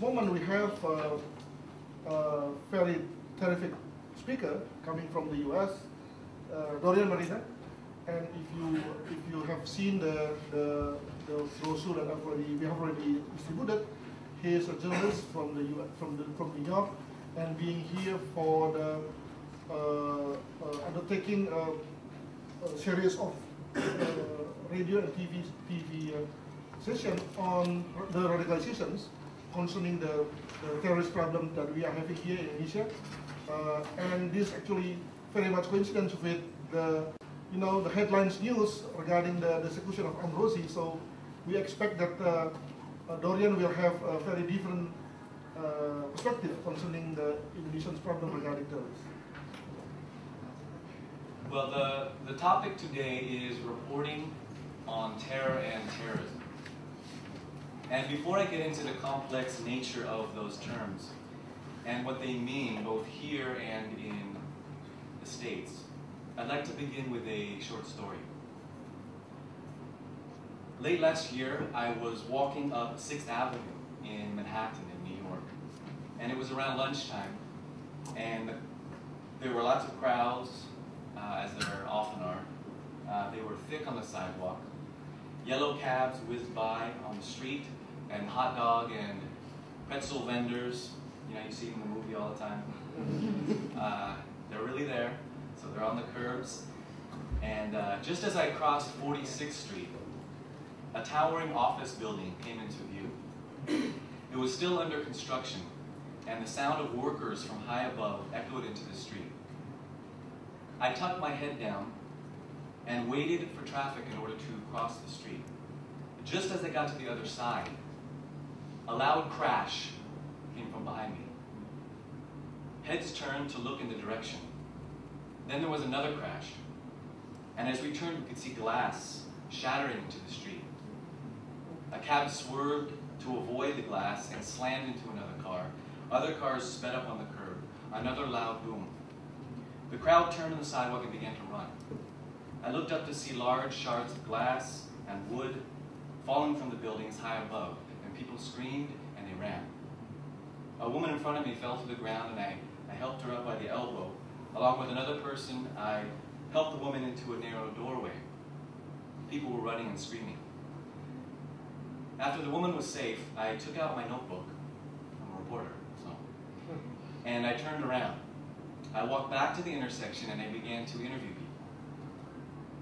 moment we have uh, a very terrific speaker coming from the U.S., uh, Dorian Merida. And if you if you have seen the the, the brochure that I've already, we have already distributed, he is a journalist from the US, from the, from New York, and being here for the uh, uh, undertaking a, a, series of uh, radio and TV TV uh, session on the radicalizations concerning the, the, terrorist problem that we are having here in Indonesia. Uh, and this actually very much coincidence with the you know the headlines news regarding the, the execution of Amrozi. So we expect that uh, uh, Dorian will have a very different uh, perspective concerning the Indonesian's problem regarding terrorism. Well, the, the topic today is reporting on terror and terrorism. And before I get into the complex nature of those terms and what they mean both here and in the States, I'd like to begin with a short story. Late last year, I was walking up 6th Avenue in Manhattan in New York. And it was around lunchtime. And there were lots of crowds, uh, as there often are. Uh, they were thick on the sidewalk. Yellow cabs whizzed by on the street, and hot dog and pretzel vendors, you know, you see them in the movie all the time. Uh, they're really there, so they're on the curbs. And uh, just as I crossed 46th Street, a towering office building came into view. It was still under construction, and the sound of workers from high above echoed into the street. I tucked my head down and waited for traffic in order to cross the street. Just as I got to the other side, a loud crash came from behind me. Heads turned to look in the direction. Then there was another crash. And as we turned, we could see glass shattering into the street. A cab swerved to avoid the glass and slammed into another car. Other cars sped up on the curb. Another loud boom. The crowd turned on the sidewalk and began to run. I looked up to see large shards of glass and wood falling from the buildings high above, and people screamed and they ran. A woman in front of me fell to the ground, and I, I helped her up by the elbow. Along with another person, I helped the woman into a narrow doorway. People were running and screaming. After the woman was safe, I took out my notebook. I'm a reporter, so. And I turned around. I walked back to the intersection and I began to interview people.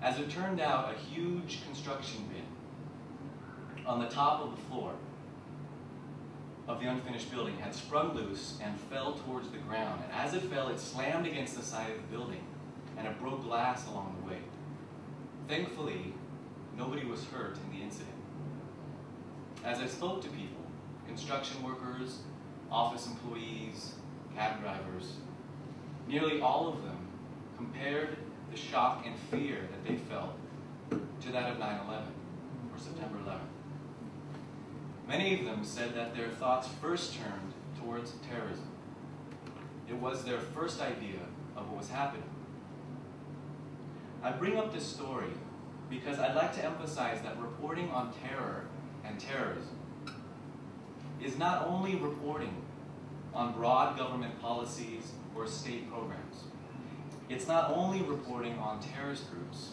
As it turned out, a huge construction bin on the top of the floor of the unfinished building had sprung loose and fell towards the ground. And as it fell, it slammed against the side of the building and it broke glass along the way. Thankfully, nobody was hurt in the incident. As I spoke to people, construction workers, office employees, cab drivers, nearly all of them compared the shock and fear that they felt to that of 9-11 or September 11th. Many of them said that their thoughts first turned towards terrorism. It was their first idea of what was happening. I bring up this story because I'd like to emphasize that reporting on terror and terrorism is not only reporting on broad government policies or state programs. It's not only reporting on terrorist groups,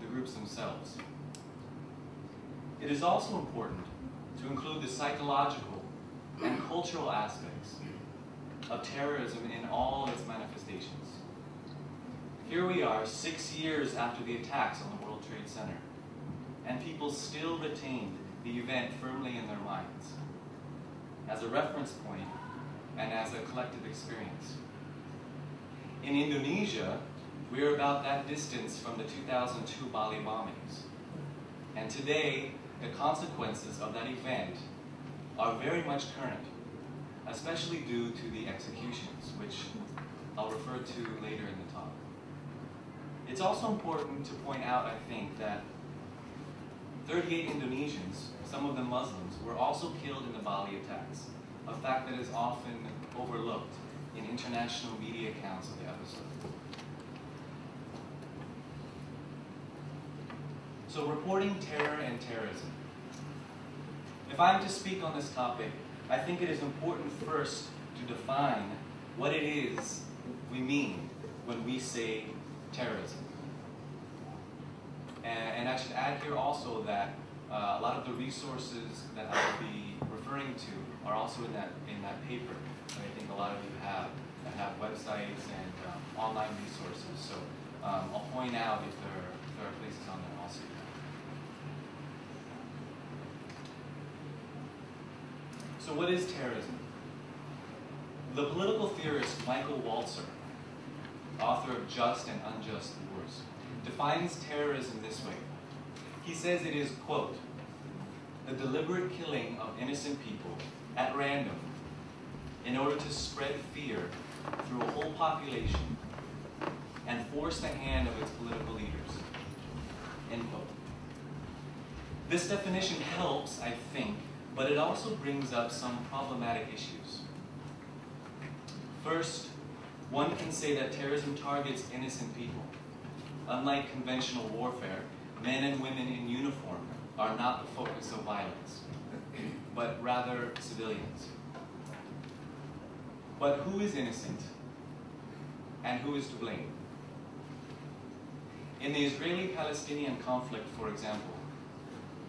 the groups themselves. It is also important to include the psychological and cultural aspects of terrorism in all its manifestations. Here we are, six years after the attacks on the World Trade Center, and people still retained the event firmly in their minds as a reference point and as a collective experience. In Indonesia, we are about that distance from the 2002 Bali bombings. And today, the consequences of that event are very much current, especially due to the executions, which I'll refer to later in the talk. It's also important to point out, I think, that 38 Indonesians some of them Muslims, were also killed in the Bali attacks, a fact that is often overlooked in international media accounts of the episode. So reporting terror and terrorism. If I'm to speak on this topic, I think it is important first to define what it is we mean when we say terrorism. And, and I should add here also that uh, a lot of the resources that I will be referring to are also in that in that paper that I think a lot of you have that have websites and um, online resources. So um, I'll point out if there are, on. So what is terrorism? The political theorist Michael Walzer, author of Just and Unjust Wars, defines terrorism this way. He says it is, quote, the deliberate killing of innocent people at random in order to spread fear through a whole population and force the hand of its political leaders. End quote. This definition helps, I think, but it also brings up some problematic issues. First, one can say that terrorism targets innocent people. Unlike conventional warfare, men and women in uniform are not the focus of violence, but rather civilians. But who is innocent and who is to blame? In the Israeli-Palestinian conflict, for example,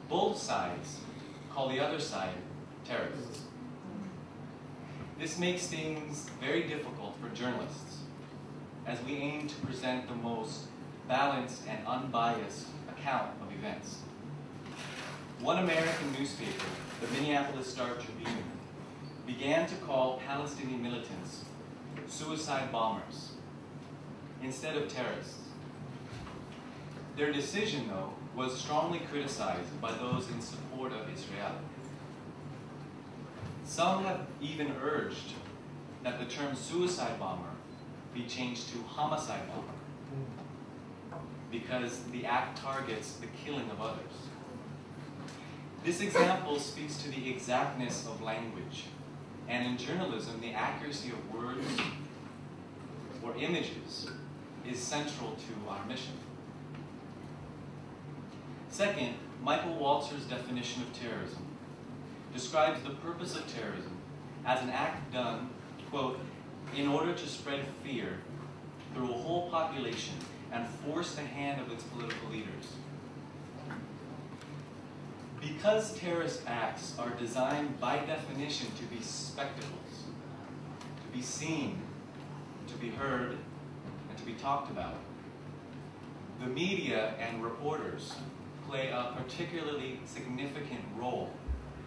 both sides call the other side terrorists. This makes things very difficult for journalists as we aim to present the most balanced and unbiased account of events. One American newspaper, the Minneapolis Star Tribune, began to call Palestinian militants suicide bombers instead of terrorists. Their decision, though, was strongly criticized by those in support of Israel. Some have even urged that the term suicide bomber be changed to homicide bomber because the act targets the killing of others. This example speaks to the exactness of language, and in journalism, the accuracy of words or images is central to our mission. Second, Michael Walzer's definition of terrorism describes the purpose of terrorism as an act done, quote, in order to spread fear through a whole population and force the hand of its political leaders. Because terrorist acts are designed by definition to be spectacles, to be seen, to be heard, and to be talked about, the media and reporters play a particularly significant role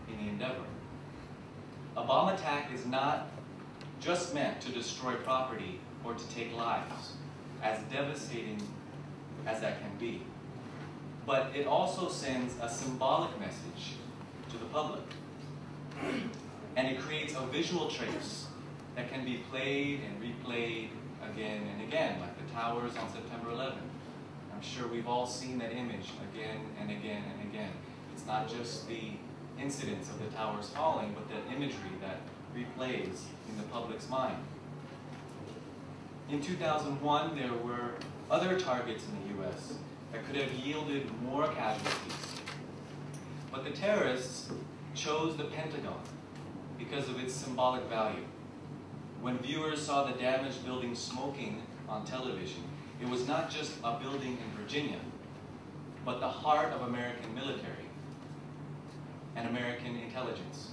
in the endeavor. A bomb attack is not just meant to destroy property or to take lives, as devastating as that can be. But it also sends a symbolic message to the public. And it creates a visual trace that can be played and replayed again and again, like the towers on September 11th. I'm sure we've all seen that image again and again and again. It's not just the incidents of the towers falling, but the imagery that replays in the public's mind. In 2001, there were other targets in the U.S. that could have yielded more casualties. But the terrorists chose the Pentagon because of its symbolic value. When viewers saw the damaged building smoking on television, it was not just a building in Virginia, but the heart of American military and American intelligence.